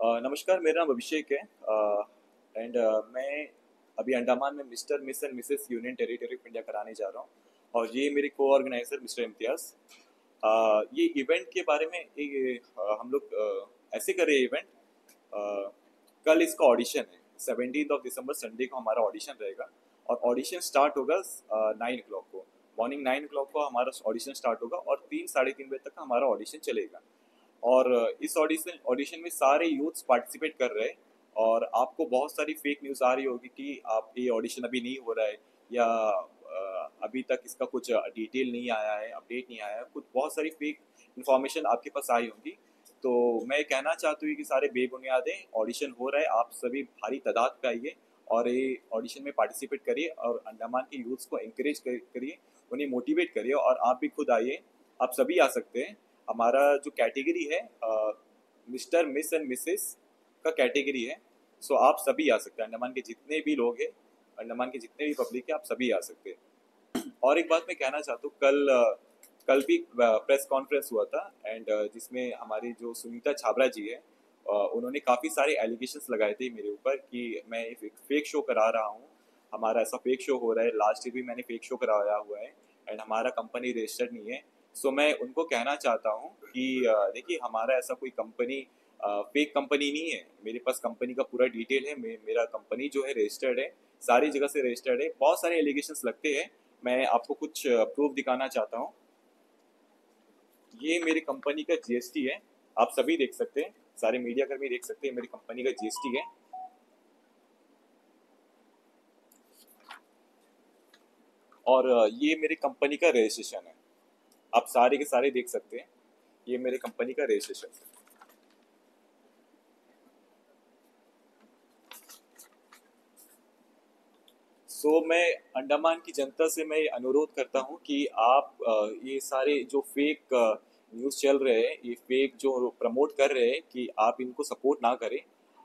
नमस्कार मेरा नाम अभिषेक है। एंड मैं अभी अंडमान में mister miss and missus union territory of India कराने जा रहा हूँ और ये मेरे को ऑर्गेनाइजर मिस्टर इम्तियाज़। ये इवेंट के बारे में ये अ, हम लोग ऐसे कर रहे हैं इवेंट कल इसका ऑडिशन है। सेवनटीन ऑफ़ दिसंबर संडे को हमारा ऑडिशन रहेगा और ऑडिशन स्टार्ट होगा नाइन ओ को। मॉर्निंग नाइन ओ को हमारा ऑडिशन स्टार्ट होगा और तीन साढ़े तीन बजे तक हमारा ऑडिशन चलेगा। और इस ऑडिशन ऑडिशन में सारे यूथ्स पार्टिसिपेट कर रहे हैं और आपको बहुत सारी फेक न्यूज़ आ रही होगी कि आप, ये ऑडिशन अभी नहीं हो रहा है या अभी तक इसका कुछ डिटेल नहीं आया है अपडेट नहीं आया है, कुछ बहुत सारी फेक इन्फॉर्मेशन आपके पास आई होंगी। तो मैं कहना चाहती हूँ कि सारे बेबुनियादें, ऑडिशन हो रहा है, आप सभी भारी तादाद पे आइए और ये ऑडिशन में पार्टिसिपेट करिए और अंडमान के यूथ्स को इंकरेज करिए, उन्हें मोटिवेट करिए और आप भी खुद आइए, आप सभी आ सकते हैं। हमारा जो कैटेगरी है मिस्टर मिस एंड मिसेस का कैटेगरी है सो आप सभी आ सकते हैं। अंडमान के जितने भी लोग हैं, अंडमान के जितने भी पब्लिक है, आप सभी आ सकते हैं। और एक बात मैं कहना चाहता हूँ, कल कल भी प्रेस कॉन्फ्रेंस हुआ था एंड जिसमें हमारी जो सुनीता छाबरा जी है उन्होंने काफ़ी सारे एलिगेशंस लगाए थे मेरे ऊपर कि मैं एक फेक शो करा रहा हूँ। हमारा ऐसा फेक शो हो रहा है लास्ट ईयर भी मैंने फेक शो कराया हुआ है एंड हमारा कंपनी रजिस्टर्ड नहीं है। सो so, मैं उनको कहना चाहता हूँ कि देखिए हमारा ऐसा कोई कंपनी फेक कंपनी नहीं है। मेरे पास कंपनी का पूरा डिटेल है। मे, मेरा कंपनी जो है रजिस्टर्ड है। सारी जगह से रजिस्टर्ड है। बहुत सारे एलिगेशन लगते हैं। मैं आपको कुछ प्रूफ दिखाना चाहता हूँ। ये मेरी कंपनी का जीएसटी है। आप सभी देख सकते हैं। सारे मीडिया कर्मी देख सकते हैं। मेरी कंपनी का जीएसटी है। और ये मेरी कंपनी का रजिस्ट्रेशन है। आप सारे के सारे देख सकते हैं। ये मेरे कंपनी का रजिस्ट्रेशन है। सो मैं अंडमान की जनता से मैं अनुरोध करता हूँ कि आप ये सारे जो फेक न्यूज़ चल रहे हैं, ये फेक जो प्रमोट कर रहे हैं कि आप इनको सपोर्ट ना करें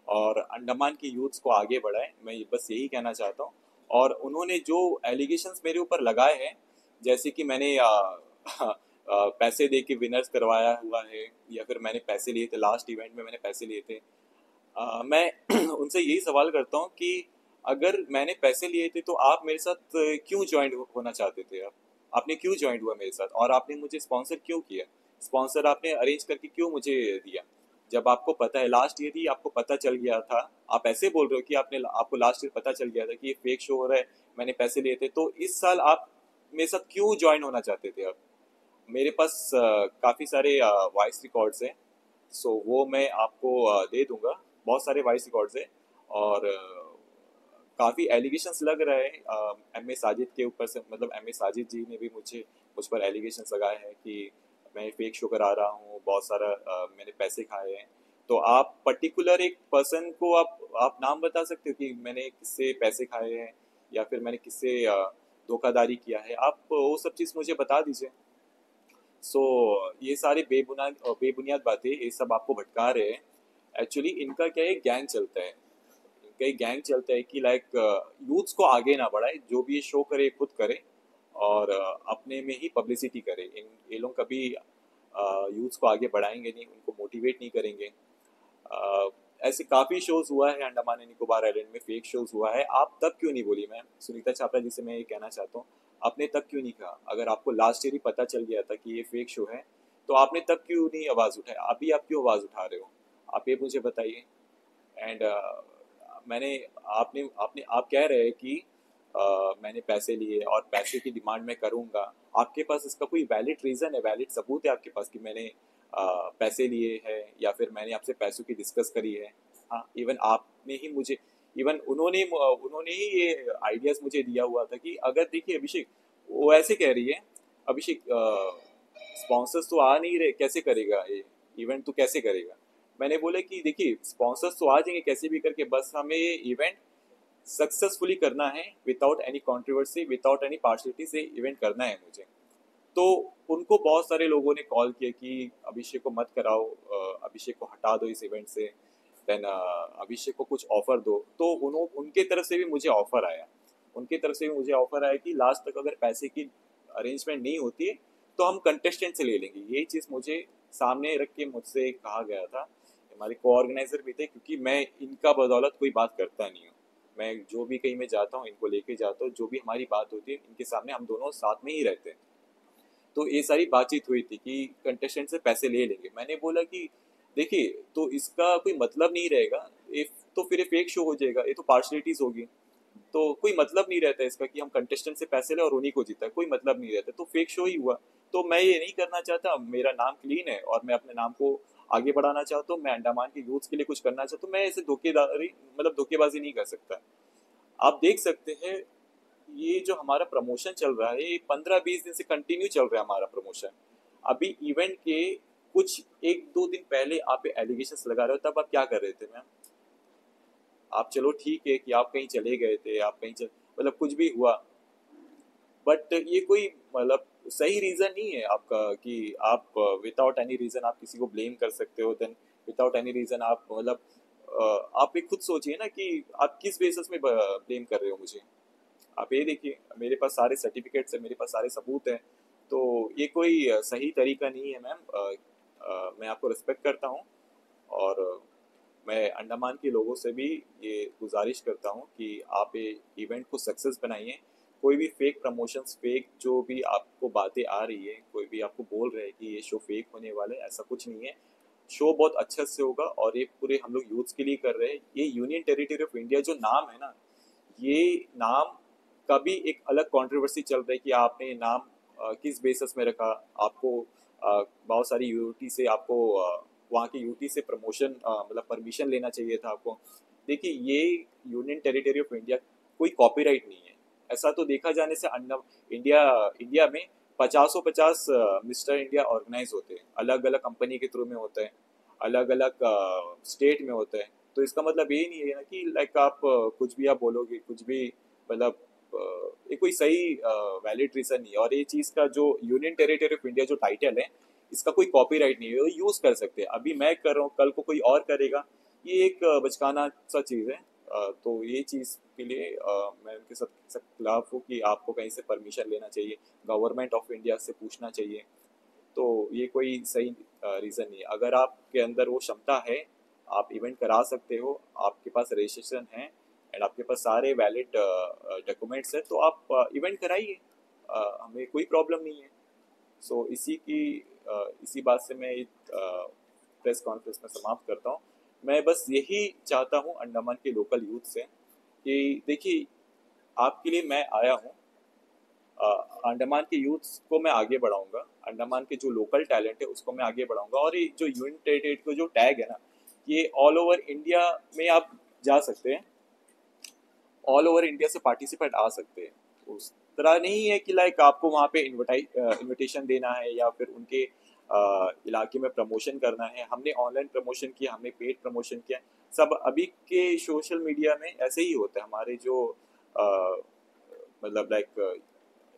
और अंडमान के यूथ्स को आगे बढ़ाएँ। मैं बस यही कहना चाहता हूँ। और उन्होंने जो एलिगेशंस मेरे ऊपर लगाए हैं, जैसे कि मैंने पैसे दे के विनर्स करवाया हुआ है या फिर मैंने पैसे लिए थे लास्ट इवेंट में मैंने पैसे लिए थे। अ, मैं उनसे यही सवाल करता हूँ कि अगर मैंने पैसे लिए थे तो आप मेरे साथ क्यों ज्वाइन होना चाहते थे आप? आपने क्यों ज्वाइन हुआ मेरे साथ? और आपने मुझे स्पॉन्सर क्यों किया? स्पॉन्सर आपने अरेंज करके क्यों मुझे दिया? जब आपको पता है लास्ट ईयर ही आपको पता चल गया था आप ऐसे बोल रहे हो कि आपने आपको लास्ट ईयर पता चल गया था कि ये फेक शो हो रहा है मैंने पैसे लिए थे तो इस साल आप मेरे साथ क्यों ज्वाइन होना चाहते थे आप? मेरे पास काफ़ी सारे वॉइस रिकॉर्ड्स हैं सो वो मैं आपको दे दूँगा। बहुत सारे वॉइस रिकॉर्ड्स हैं और काफ़ी एलिगेशंस लग रहे हैं। एम ए साजिद के ऊपर से मतलब एम ए साजिद जी ने भी मुझे, मुझ पर एलिगेशंस लगाए हैं कि मैं फेक शो करा रहा हूँ, बहुत सारा मैंने पैसे खाए हैं। तो आप पर्टिकुलर एक पर्सन को आप आप नाम बता सकते हो कि मैंने किससे पैसे खाए हैं या फिर मैंने किससे धोखाधड़ी किया है? आप वो सब चीज़ मुझे बता दीजिए। सो so, ये सारे बेबुनियाद बेबुनियाद बातें ये सब आपको भटका रहे हैं। एक्चुअली इनका क्या है गैंग चलता है। इनका एक गैंग चलता है कि लाइक यूथ्स को आगे ना बढ़ाए जो भी ये शो करे खुद करे और अपने में ही पब्लिसिटी करे। इन ये लोग कभी यूथ्स को आगे बढ़ाएँगे नहीं उनको मोटिवेट नहीं करेंगे। अ, ऐसे काफ़ी शोज़ हुआ है अंडमान निकोबार आइलैंड में फेक शोज़ हुआ है। आप तब क्यों नहीं बोली मैम? सुनीता छात्रा जी से मैं ये कहना चाहता हूँ आपने तब क्यों नहीं कहा? अगर आपको लास्ट ईयर ही पता चल गया था कि ये फेक शो है तो आपने तब क्यों नहीं आवाज़ उठाई? अभी आप क्यों आवाज़ उठा रहे हो? आप ये मुझे बताइए। एंड uh, मैंने आपने आपने आप कह रहे हैं कि अ, मैंने पैसे लिए और पैसे की डिमांड मैं करूँगा। आपके पास इसका कोई वैलिड रीज़न है? वैलिड सबूत है आपके पास कि मैंने अ, पैसे लिए हैं या फिर मैंने आपसे पैसों की डिस्कस करी है? हाँ इवन आपने ही मुझे इवन उन्होंने उन्होंने ही ये आइडियाज़ मुझे दिया हुआ था कि अगर देखिए अभिषेक, वो ऐसे कह रही है, अभिषेक स्पॉन्सर्स तो आ नहीं रहे, कैसे करेगा ये? इवेंट तो कैसे करेगा? मैंने बोला कि देखिए स्पॉन्सर्स तो आ जाएँगे, कैसे भी करके, बस हमें ये इवेंट सक्सेसफुली करना है without any controversy without any partiality से इवेंट करना है मुझे। तो उनको बहुत सारे लोगों ने कॉल किया कि अभिषेक को मत कराओ अभिषेक को हटा दो इस इवेंट से। देन अभिषेक को कुछ ऑफ़र दो। तो उनके तरफ़ से भी मुझे ऑफ़र आया। उनकी तरफ़ से भी मुझे ऑफ़र आया कि लास्ट तक अगर पैसे की अरेंजमेंट नहीं होती है तो हम कंटेस्टेंट से ले लेंगे। ये चीज़ मुझे सामने रख के मुझसे कहा गया था। हमारे को ऑर्गेनाइजर भी थे, क्योंकि मैं इनका बदौलत कोई बात करता नहीं हूँ। मैं जो भी कहीं में जाता हूँ, इनको लेके जाता हूँ, जो भी हमारी बात होती है, इनके सामने हम दोनों साथ में ही रहते हैं। तो ये सारी बातचीत हुई थी कि कंटेस्टेंट से पैसे ले लेंगे। मैंने बोला कि देखिए तो इसका कोई मतलब नहीं रहेगा। ये तो फिर ये फेक शो हो जाएगा। ये तो पार्शलिटीज होगी। तो कोई मतलब नहीं रहता इसका कि हम कंटेस्टेंट से पैसे ले और उन्हीं को जीता। कोई मतलब नहीं रहता। तो फेक शो ही हुआ। तो मैं ये नहीं करना चाहता। मेरा नाम क्लीन है और मैं अपने नाम को आगे बढ़ाना चाहता हूँ। मैं अंडमान के यूथ के लिए कुछ करना चाहता हूँ। मैं ऐसे धोखेदारी मतलब धोखेबाजी नहीं कर सकता। आप देख सकते हैं, ये जो हमारा प्रमोशन चल रहा है, ये पंद्रह बीस दिन से कंटिन्यू चल रहा है हमारा प्रमोशन अभी इवेंट के कुछ एक दो दिन पहले आप एलिगेशन लगा रहे हो, तब आप क्या कर रहे थे मैम आप चलो ठीक है कि आप कहीं चले गए थे, आप कहीं चल मतलब कुछ भी हुआ। बट ये कोई मतलब सही रीज़न नहीं है आपका कि आप विदाउट एनी रीज़न आप किसी को ब्लेम कर सकते हो देन विदाउट एनी रीज़न आप मतलब आप एक खुद सोचिए ना कि आप किस बेसिस में ब्लेम कर रहे हो मुझे। आप ये देखिए, मेरे पास सारे सर्टिफिकेट्स हैं, मेरे पास सारे सबूत हैं तो ये कोई सही तरीका नहीं है मैम मैं आपको रिस्पेक्ट करता हूँ और मैं अंडमान के लोगों से भी ये गुजारिश करता हूँ कि आप ये इवेंट को सक्सेस बनाइए। कोई भी फेक प्रमोशंस फेक जो भी आपको बातें आ रही है, कोई भी आपको बोल रहे हैं कि ये शो फेक होने वाला है, ऐसा कुछ नहीं है। शो बहुत अच्छे से होगा और ये पूरे हम लोग यूथ्स के लिए कर रहे हैं। ये यूनियन टेरिटरी ऑफ़ इंडिया जो नाम है ना, ये नाम का भी एक अलग कंट्रोवर्सी चल रहा है कि आपने नाम किस बेसिस में रखा, आपको बहुत सारी यूटी से आपको वहाँ की यूटी से प्रमोशन मतलब परमिशन लेना चाहिए था आपको। देखिए, ये यूनियन टेरिटरी ऑफ़ इंडिया कोई कॉपीराइट नहीं है। ऐसा तो देखा जाने से अन्ना इंडिया इंडिया में पचासों पचास मिस्टर इंडिया ऑर्गेनाइज होते हैं। अलग अलग कंपनी के थ्रू में होते हैं। अलग अलग स्टेट में होते हैं। तो इसका मतलब ये नहीं है ना कि लाइक आप कुछ भी आप बोलोगे, कुछ भी मतलब ये कोई सही वैलिड रीज़न नहीं है। और ये चीज़ का जो यूनियन टेरिटरी ऑफ़ इंडिया जो टाइटल है, इसका कोई कॉपीराइट नहीं है। यूज़ कर सकते हैं। अभी मैं कर रहा हूँ, कल को कोई और करेगा, ये एक बचकाना सा चीज़ है। तो ये चीज़ के लिए मैं उनके साथ खिलाफ हूँ कि आपको कहीं से परमिशन लेना चाहिए गवर्नमेंट ऑफ़ इंडिया से पूछना चाहिए। तो ये कोई सही रीज़न नहीं है। अगर आपके अंदर वो क्षमता है, आप इवेंट करा सकते हो, आपके पास रजिस्ट्रेशन है एंड आपके पास सारे वैलिड डॉक्यूमेंट्स है तो आप इवेंट कराइए। हमें कोई प्रॉब्लम नहीं है। सो so, इसी की इसी बात से मैं एक प्रेस कॉन्फ्रेंस में समाप्त करता हूँ। मैं बस यही चाहता हूँ अंडमान के लोकल यूथ से कि देखिए आपके लिए मैं आया हूँ। अंडमान के यूथ को मैं आगे बढ़ाऊँगा। अंडमान के जो लोकल टैलेंट है उसको मैं आगे बढ़ाऊँगा। और ये जो यूनिटेड को जो टैग है ना ये ऑल ओवर इंडिया में आप जा सकते हैं। ऑल ओवर इंडिया से पार्टिसिपेट आ सकते हैं। उस तरह नहीं है कि लाइक आपको वहाँ पे इनविटेशन देना है या फिर उनके इलाके में प्रमोशन करना है। हमने ऑनलाइन प्रमोशन किया, हमने पेड प्रमोशन किया। सब अभी के सोशल मीडिया में ऐसे ही होता है। हमारे जो मतलब लाइक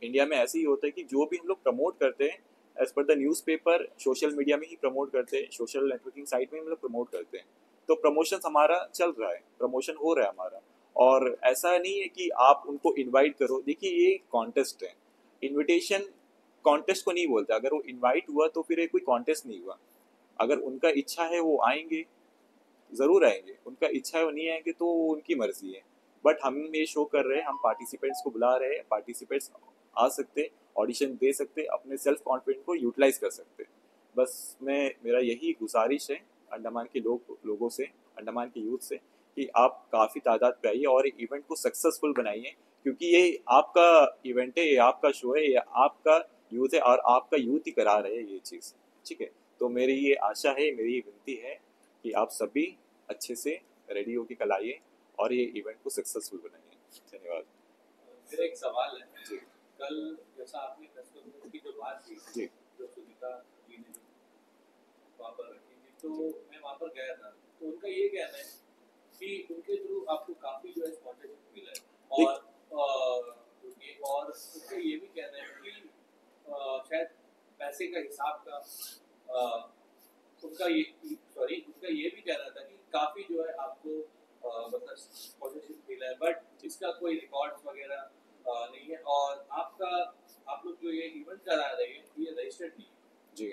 इंडिया में ऐसे ही होता है कि जो भी हम लोग प्रमोट करते हैं as per the news paper social media में ही प्रमोट करते हैं। सोशल नेटवर्किंग साइट में हम लोग प्रमोट करते हैं। तो प्रमोशन हमारा चल रहा है। प्रमोशन हो रहा है हमारा। और ऐसा नहीं है कि आप उनको इनवाइट करो। देखिए, ये कॉन्टेस्ट है। इनविटेशन कॉन्टेस्ट को नहीं बोलते। अगर वो इनवाइट हुआ तो फिर कोई कॉन्टेस्ट नहीं हुआ। अगर उनका इच्छा है वो आएँगे, ज़रूर आएँगे। उनका इच्छा है वो नहीं आएँगे तो उनकी मर्ज़ी है। बट हम ये शो कर रहे हैं, हम पार्टिसिपेंट्स को बुला रहे हैं पार्टिसिपेंट्स आ सकते ऑडिशन दे सकते अपने सेल्फ कॉन्फिडेंट को यूटिलाइज कर सकते बस मैं, मेरा यही गुजारिश है अंडमान के लोग, लोगों से, अंडमान के यूथ से। कि आप काफ़ी तादाद पे आइए और इवेंट को सक्सेसफुल बनाइए क्योंकि ये आपका इवेंट है ये आपका शो है ये आपका यूथ है और आपका यूथ ही करा रहे हैं ये चीज़। ठीक है? तो मेरी ये आशा है मेरी ये विनती है कि आप सभी अच्छे से रेडी होकर कल आइए और ये इवेंट को सक्सेसफुल बनाइए। धन्यवाद। मेरा एक सवाल है। जी। कल जैसा आपने की जो बात की जी। जो सुनीता जी ने वहाँ पर रखी थी तो मैं वहाँ पर गया था। तो उनका ये कहना है कि उनके थ्रू आपको काफ़ी जो है मिला है। और और उनका ये भी कहना है कि शायद पैसे का हिसाब का उनका ये सॉरी उनका ये भी कहना था कि काफ़ी जो है आपको मतलब स्पॉन्सरशिप मिला है। बट इसका कोई रिकॉर्ड्स वगैरह नहीं है। और आपका आप लोग जो ये इवेंट करा रहे हैं ये रजिस्टर्ड नहीं जी।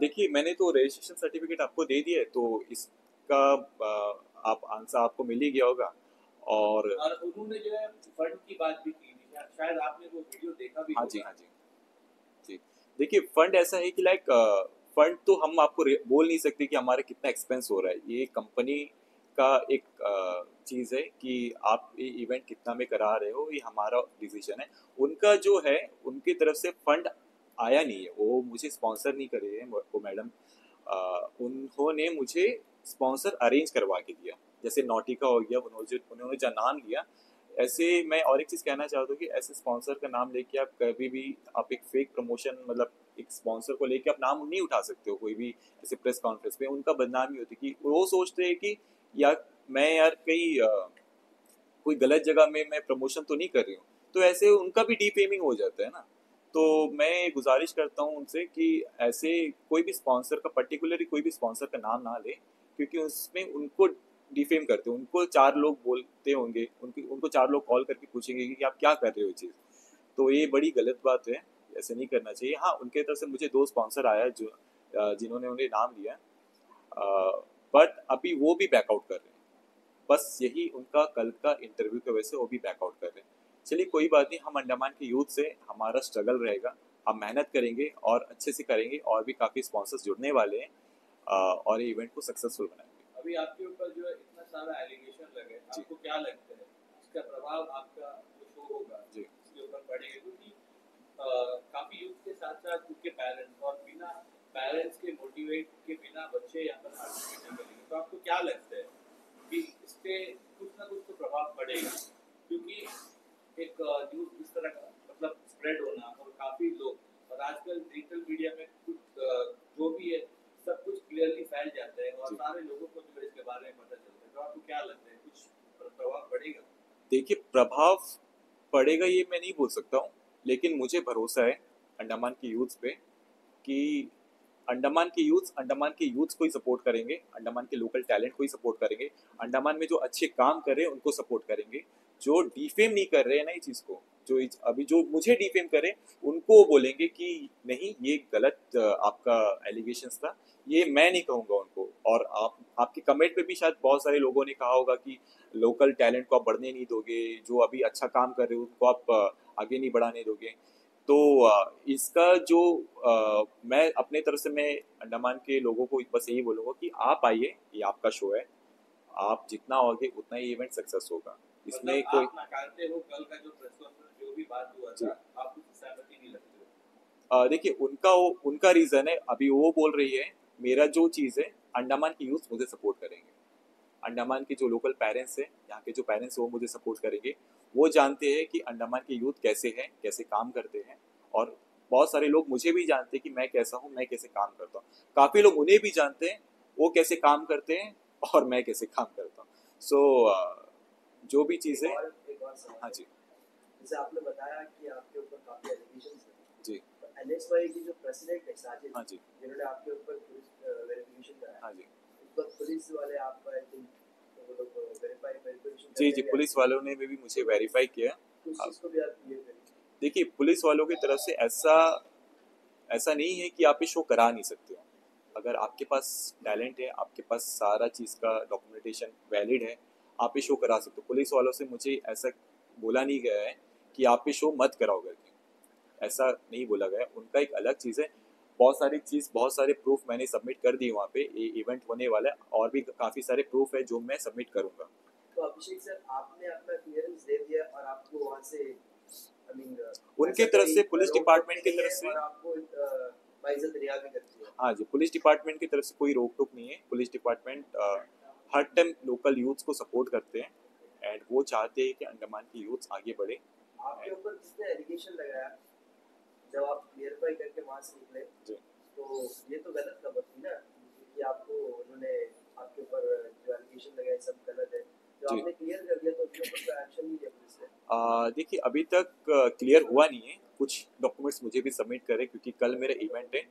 देखिए मैंने तो रजिस्ट्रेशन सर्टिफिकेट आपको दे दिया है तो इसका आ, आप आंसर आपको मिल ही गया होगा। और और उन्होंने जो है फंड की बात भी की थी शायद आपने वो वीडियो देखा भी हाँ जी हाँ जी। जी। देखिए फंड ऐसा है कि लाइक फंड तो हम आपको बोल नहीं सकते कि हमारा कितना एक्सपेंस हो रहा है। ये कंपनी का एक चीज़ है कि आप ये इवेंट कितना में करा रहे हो ये हमारा डिसीज़न है। उनका जो है उनकी तरफ़ से फंड आया नहीं है। वो मुझे स्पॉन्सर नहीं करे हैं वो मैडम उन्होंने मुझे स्पॉन्सर अरेंज करवा के दिया। जैसे नोटिका हो गया उन्होंने जो नाम लिया। ऐसे मैं और एक चीज़ कहना चाहता हूँ कि ऐसे स्पॉन्सर का नाम लेके आप कभी भी, आप एक फेक प्रमोशन मतलब एक स्पॉन्सर को लेके आप नाम नहीं उठा सकते हो, कोई भी ऐसे प्रेस कॉन्फ्रेंस में उनका बदनामी होती कि वो सोचते हैं कि यार, मैं यार कहीं कोई गलत जगह में मैं प्रमोशन तो नहीं कर रही हूँ। तो ऐसे उनका भी डीफेमिंग हो जाता है ना। तो मैं गुजारिश करता हूँ उनसे कि ऐसे कोई भी स्पॉन्सर का पर्टिकुलरली कोई भी स्पॉन्सर का नाम ना ले। क्योंकि उसमें उनको डिफेम करते हैं। उनको चार लोग बोलते होंगे, उनकी, उनको चार लोग कॉल करके पूछेंगे कि आप क्या कर रहे हो चीज़। तो ये बड़ी गलत बात है, ऐसे नहीं करना चाहिए। हाँ उनके तरफ़ से मुझे दो स्पॉन्सर आया जो जिन्होंने उन्हें नाम लिया बट अभी वो भी बैकआउट कर रहे हैं। बस यही उनका कल का इंटरव्यू की वजह से वो भी बैकआउट कर रहे हैं। चलिए, कोई बात नहीं, हम अंडमान के यूथ से, हमारा स्ट्रगल रहेगा। हम मेहनत करेंगे और अच्छे से करेंगे और भी काफ़ी स्पॉन्सर्स जुड़ने वाले हैं। और ये इवेंट को सक्सेसफुल बनाएँगे। अभी आपके ऊपर जो है इतना सारा एलिगेशन लगे। आपको क्या लगता है? इसका प्रभाव आपका जो शो होगा जी। इसके ऊपर पड़ेगा? क्योंकि काफ़ी यूथ के साथ साथ उनके पेरेंट्स और बिना पेरेंट्स के मोटिवेट के बिना बच्चे यहाँ पर पार्टिसिपेट करेंगे। तो आपको क्या लगता है कि इस पे कुछ ना कुछ तो प्रभाव पड़ेगा? क्योंकि एक न्यूज़ इस तरह का मतलब स्प्रेड होना और काफ़ी लोग और आजकल डिजिटल मीडिया में कुछ जो भी है सब कुछ क्लियरली फैल जाता है और सारे लोगों को जो इसके बारे में पता चलता है तो आपको क्या लगता है कुछ प्रभाव पड़ेगा? देखिए प्रभाव पड़ेगा ये मैं नहीं बोल सकता हूँ लेकिन मुझे भरोसा है अंडमान के यूथ पे कि अंडमान के यूथ अंडमान के यूथ को ही सपोर्ट करेंगे अंडमान के लोकल टैलेंट को ही सपोर्ट करेंगे अंडमान में जो अच्छे काम कर रहे हैं उनको सपोर्ट करेंगे। जो डिफेम नहीं कर रहे हैं ना ये चीज़ को जो अभी जो मुझे डिफेम करे उनको बोलेंगे कि नहीं ये गलत आपका एलिगेशन था। ये मैं नहीं कहूँगा उनको। और आप आपके कमेंट पे भी शायद बहुत सारे लोगों ने कहा होगा कि लोकल टैलेंट को आप बढ़ने नहीं दोगे जो अभी अच्छा काम कर रहे हो उनको आप आगे नहीं बढ़ाने दोगे। तो इसका जो अ, मैं अपने तरफ़ से मैं अंडमान के लोगों को बस यही बोलूँगा कि आप आइए ये आपका शो है। आप जितना आओगे उतना ही इवेंट सक्सेस होगा। इसमें मतलब कोई देखिए उनका वो उनका रीज़न है अभी वो बोल रही है मेरा जो चीज़ है अंडमान की यूथ मुझे सपोर्ट करेंगे। अंडमान के जो लोकल पेरेंट्स हैं यहाँ के जो पेरेंट्स हैं वो मुझे सपोर्ट करेंगे। वो जानते हैं कि अंडमान के यूथ कैसे हैं कैसे काम करते हैं और बहुत सारे लोग मुझे भी जानते हैं कि मैं कैसा हूँ मैं कैसे काम करता हूँ। काफ़ी लोग उन्हें भी जानते हैं वो कैसे काम करते हैं और मैं कैसे काम करता हूँ। सो so, जो भी चीज़ें हाँ जी। जैसे आपने बताया कि आपके ऊपर काफ़ी एलिगेशंस हैं। जी। तो एनएसवाई की जो प्रेसिडेंट है साजिद हाँ जी। जिन्होंने आपके ऊपर पुलिस वेरिफिकेशन कराया। हाँ जी। उस वक्त पुलिस वाले आपका आई थिंक वो लोग वेरीफाई वेरिफिकेशन जी जी पुलिस वालों ने भी मुझे वेरीफाई किया। तो आप देखिए पुलिस वालों की तरफ़ से ऐसा ऐसा नहीं है कि आप ये शो करा नहीं सकते हो। अगर आपके पास टैलेंट है आपके पास सारा चीज़ का डॉक्यूमेंटेशन वैलिड है आप ये शो करा सकते हो। पुलिस वालों से मुझे ऐसा बोला नहीं गया है कि आप ये शो मत कराओ करके ऐसा नहीं बोला गया। उनका एक अलग चीज़ है। बहुत सारी चीज़ बहुत सारे प्रूफ मैंने सबमिट कर दिए वहाँ पे। ये इवेंट होने वाला है और भी काफ़ी सारे प्रूफ है जो मैं सबमिट करूँगा। तो अभिषेक सर आपने अपना क्लियरेंस दे दिया और आपको वहाँ से उनके तरफ़ से पुलिस डिपार्टमेंट की तरफ़ से। हाँ। जी पुलिस डिपार्टमेंट की तरफ़ से कोई रोक टोक नहीं है। पुलिस डिपार्टमेंट हर टाइम लोकल यूथ्स को सपोर्ट करते हैं। एंड वो चाहते हैं कि अंडमान की यूथ्स आगे बढ़े। आपके ऊपर जिसने एलिगेशन लगाया? जब आप क्लियरफाई करके वहाँ से निकले तो ये तो गलत खबर थी ना कि आपको उन्होंने आपके ऊपर जो एलिगेशन लगाए सब गलत है। तो देखिए अभी तक क्लियर हुआ नहीं है। कुछ डॉक्यूमेंट्स मुझे भी सबमिट करें क्योंकि कल मेरा इवेंट है।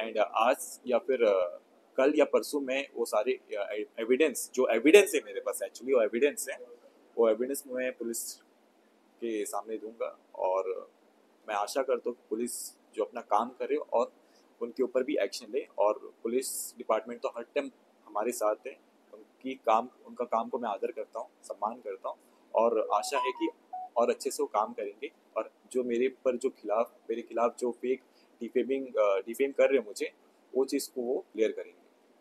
एंड आज या फिर कल या परसों में वो सारे एविडेंस जो एविडेंस है मेरे पास एक्चुअली वो एविडेंस है। वो एविडेंस मैं पुलिस के सामने दूँगा और मैं आशा करता हूँ कि पुलिस जो अपना काम करे और उनके ऊपर भी एक्शन ले और पुलिस डिपार्टमेंट तो हर टाइम हमारे साथ है। उनकी काम उनका काम को मैं आदर करता हूँ सम्मान करता हूँ और आशा है कि और अच्छे से वो काम करेंगे। और जो मेरे पर जो खिलाफ मेरे खिलाफ जो फेक डिफेमिंग डिफेम कर रहे हैं मुझे वो चीज़ को वो क्लियर करेंगे।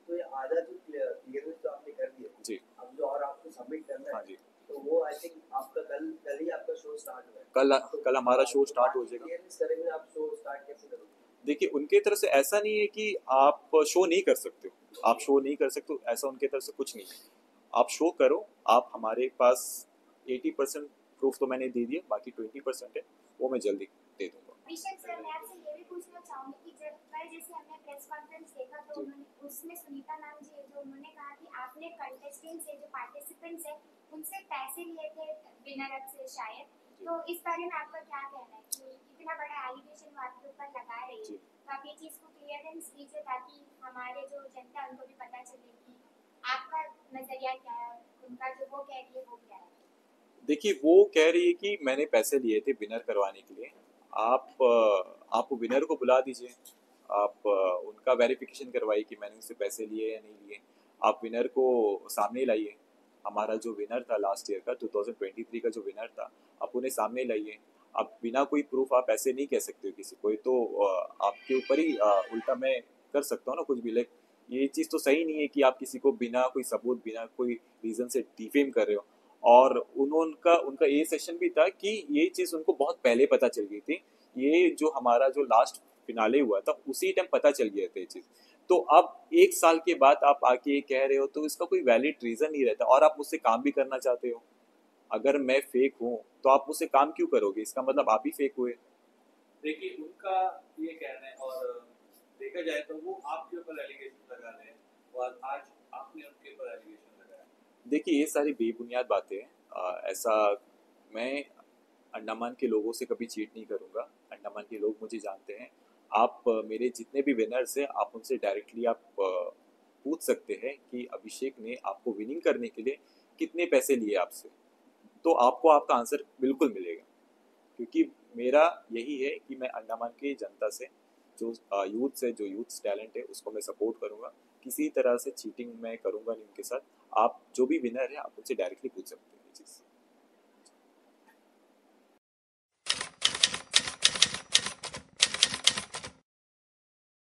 तो ये आधा जो क्लियरेंस जो आपने कर दिया। जी। अब जो और आपको सबमिट करना है हाँ जी। तो वो आई थिंक आपका कल कल ही आपका शो स्टार्ट हुआ कल कल हमारा शो स्टार्ट हो जाएगा। आप शो स्टार्ट कैसे करोगे? देखिए उनके तरफ़ से ऐसा नहीं है कि आप शो नहीं कर सकते हो। आप शो नहीं कर सकते हो ऐसा उनके तरफ़ से कुछ नहीं है। आप शो करो आप हमारे पास 80 परसेंट प्रूफ तो मैंने दे दिया बाकी 20 परसेंट है वो मैं जल्दी दे दूँगा। पूछना चाहूँगी कि जब कल जैसे हमने प्रेस कॉन्फ्रेंस देखा तो उन्होंने उसमें सुनीता जी जो उन्होंने कहा कि आपने कंटेस्टेंट्स जो पार्टिसिपेंट्स है उनसे पैसे लिए थे विनर से शायद। तो इस बारे में आपका क्या कहना है कि इतना बड़ा एलिगेशन वो आपके ऊपर लगा रही है? तो आप ये चीज़ को क्लियरेंस दीजिए ताकि हमारे जो जनता उनको भी पता चले कि आपका नज़रिया क्या है उनका जो वो कह रही है वो क्या है? देखिए वो कह रही है कि मैंने पैसे लिए थे विनर करवाने के लिए। आप आप विनर को बुला दीजिए। आप उनका वेरिफिकेशन करवाइए कि मैंने उससे पैसे लिए या नहीं लिए। आप विनर को सामने लाइए। हमारा जो विनर था लास्ट ईयर का 2023 का जो विनर था, आप उन्हें सामने लाइए। आप बिना कोई प्रूफ आप ऐसे नहीं कह सकते हो किसी को। तो आपके ऊपर ही उल्टा मैं कर सकता हूँ ना कुछ भी। लाइक ये चीज़ तो सही नहीं है कि आप किसी को बिना कोई सबूत, बिना कोई रीज़न से डिफेम कर रहे हो। और उन्होंने उनका ये सेशन भी था कि ये चीज़ उनको बहुत पहले पता चल गई थी ये जो हमारा जो लास्ट फिनाले हुआ था उसी टाइम पता चल गया था ये चीज़। तो अब एक साल के बाद आप आके ये कह रहे हो तो इसका कोई वैलिड रीज़न नहीं रहता और आप मुझसे काम भी करना चाहते हो। अगर मैं फेक हूँ तो आप मुझसे काम क्यों करोगे? इसका मतलब आप ही फेक हुए। देखिए उनका ये कहना है और देखा जाए तो वो आपके ऊपर एलिगेशन लगा रहे हैं और आज आपने उनके ऊपर एलिगेशन लगाया। देखिए ये सारी बेबुनियाद बातें हैं ऐसा मैं अंडमान के लोगों से कभी चीट नहीं करूँगा अंडमान के लोग मुझे जानते हैं आप आ, मेरे जितने भी विनर्स हैं, आप उनसे डायरेक्टली आप पूछ सकते हैं कि अभिषेक ने आपको विनिंग करने के लिए कितने पैसे लिए आपसे। तो आपको आपका आंसर बिल्कुल मिलेगा। क्योंकि मेरा यही है कि मैं अंडमान की जनता से, जो यूथ से जो यूथ टैलेंट है, उसको मैं सपोर्ट करूँगा। किसी तरह से चीटिंग मैं करूँगा नहीं उनके साथ। आप जो भी विनर है, आप उनसे डायरेक्टली पूछ सकते हैं ये चीज़।